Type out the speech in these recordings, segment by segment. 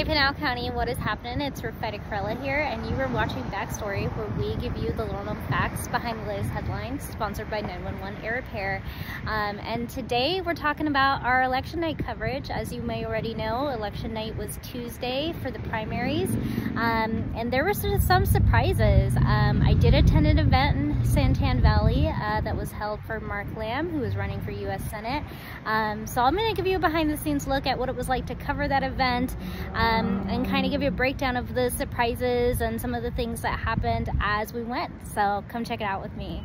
Hey Pinal County, what is happening? It's Rofida Khairalla here, and you are watching Backstory, where we give you the little known facts behind the latest headlines, sponsored by 911 Air Repair. Um, and today we're talking about our election night coverage. As you may already know, election night was Tuesday for the primaries, um, and there were some surprises. Um, I did attend an event in Santan Valley uh, that was held for Mark Lamb, who was running for U.S. Senate. Um, so I'm going to give you a behind the scenes look at what it was like to cover that event um, and kind of give you a breakdown of the surprises and some of the things that happened as we went. So come check it out with me.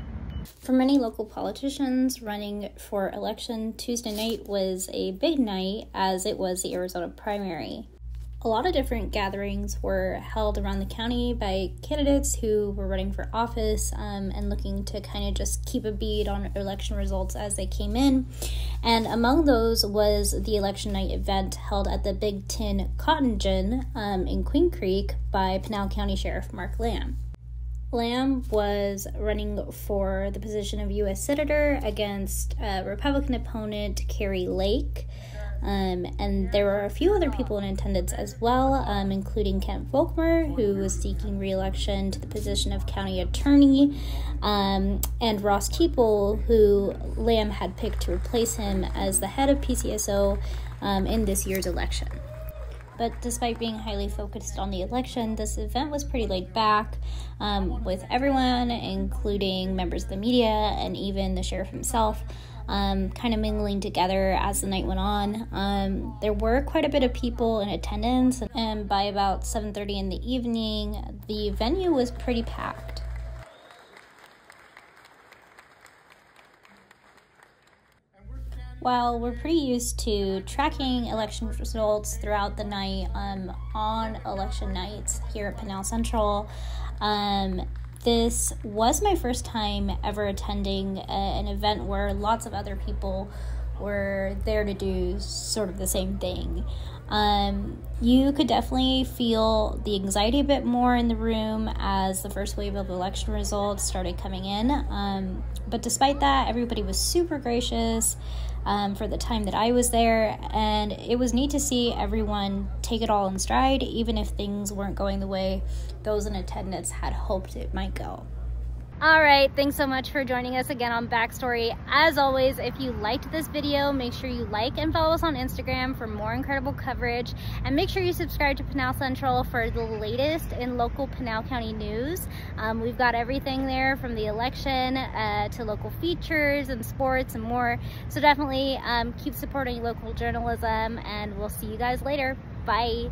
For many local politicians running for election, Tuesday night was a big night as it was the Arizona primary a lot of different gatherings were held around the county by candidates who were running for office um, and looking to kind of just keep a bead on election results as they came in. And among those was the election night event held at the Big Tin Cotton Gin um, in Queen Creek by Pinal County Sheriff Mark Lamb. Lamb was running for the position of U.S. Senator against Republican opponent Kari Lake. Um, and there were a few other people in attendance as well, um, including Kent Volkmer, who was seeking re election to the position of county attorney, um, and Ross Teeple, who Lamb had picked to replace him as the head of PCSO um, in this year's election. But despite being highly focused on the election, this event was pretty laid back um, with everyone, including members of the media and even the sheriff himself um, kind of mingling together as the night went on. Um, there were quite a bit of people in attendance, and by about 7:30 in the evening, the venue was pretty packed. While we're pretty used to tracking election results throughout the night um, on election nights here at Pinal Central, um, this was my first time ever attending a, an event where lots of other people were there to do sort of the same thing. Um, you could definitely feel the anxiety a bit more in the room as the first wave of election results started coming in. Um, but despite that, everybody was super gracious um, for the time that I was there, and it was neat to see everyone take it all in stride, even if things weren't going the way those in attendance had hoped it might go. All right, thanks so much for joining us again on Backstory. As always, if you liked this video, make sure you like and follow us on Instagram for more incredible coverage. And make sure you subscribe to Pinal Central for the latest in local Pinal County news. Um, we've got everything there from the election uh, to local features and sports and more. So definitely um, keep supporting local journalism and we'll see you guys later. Bye.